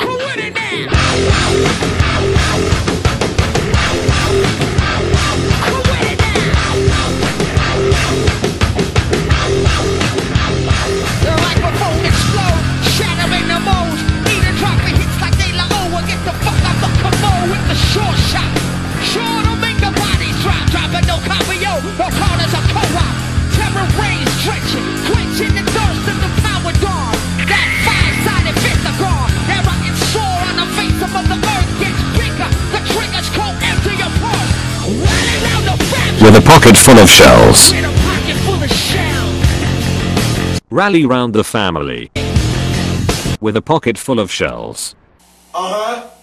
Who would it now? with a pocket full of shells. Rally round the family. With a pocket full of shells. Uh-huh.